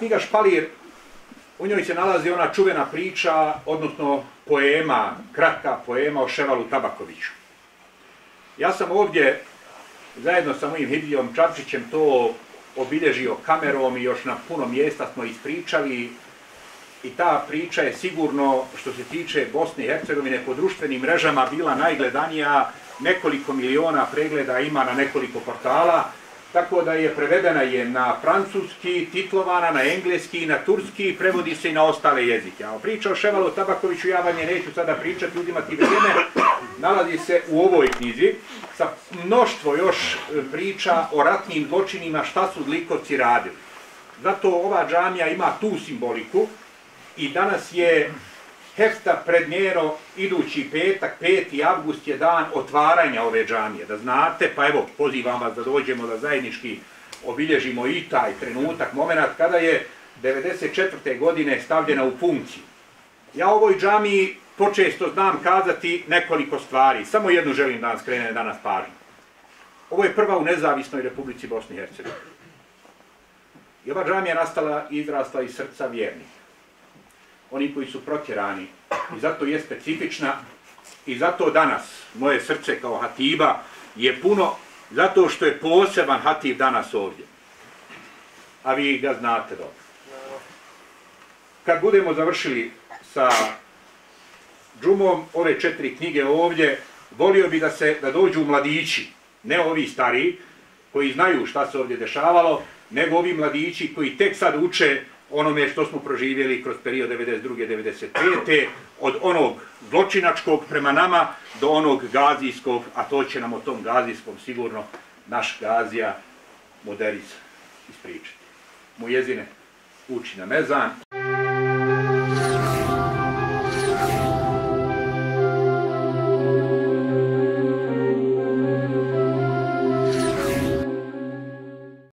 knjiga Špalir, u njoj se nalazi ona čuvena priča, odnosno poema, kratka poema o Ševalu Tabakoviću. Ja sam ovdje, zajedno sa mojim Hidijom Čapčićem, to obilježio kamerom i još na puno mjesta smo ispričali. I ta priča je sigurno, što se tiče Bosne i Hercegovine, po društvenim mrežama bila najgledanija, nekoliko miliona pregleda ima na nekoliko portala, tako da je prevedena je na francuski, titlovana na engleski, na turski i prevodi se i na ostale jezike. A priča o Ševalu Tabakoviću, ja vam je neću sada pričati, ljudima ti vrijeme, nalazi se u ovoj knjizi sa mnoštvo još e, priča o ratnim zločinima šta su zlikovci radili. Zato ova džamija ima tu simboliku i danas je hefta predmjero idući petak, 5. avgust je dan otvaranja ove džamije, da znate, pa evo, pozivam vas da dođemo da zajednički obilježimo i taj trenutak, moment kada je 94. godine stavljena u funkciju. Ja ovoj džamiji počesto znam kazati nekoliko stvari, samo jednu želim da vam skrene danas pažnju. Ovo je prva u nezavisnoj Republici Bosni i Hercegovini. I ova džamija nastala i izrasla iz srca vjernika oni koji su protjerani. I zato je specifična i zato danas moje srce kao hatiba je puno zato što je poseban hatib danas ovdje. A vi ga znate dobro. Kad budemo završili sa džumom ove četiri knjige ovdje, volio bi da se da dođu mladići, ne ovi stariji, koji znaju šta se ovdje dešavalo, nego ovi mladići koji tek sad uče onome što smo proživjeli kroz period 92. 95. od onog zločinačkog prema nama do onog gazijskog, a to će nam o tom gazijskom sigurno naš gazija Moderic ispričati. Mu jezine uči na mezan.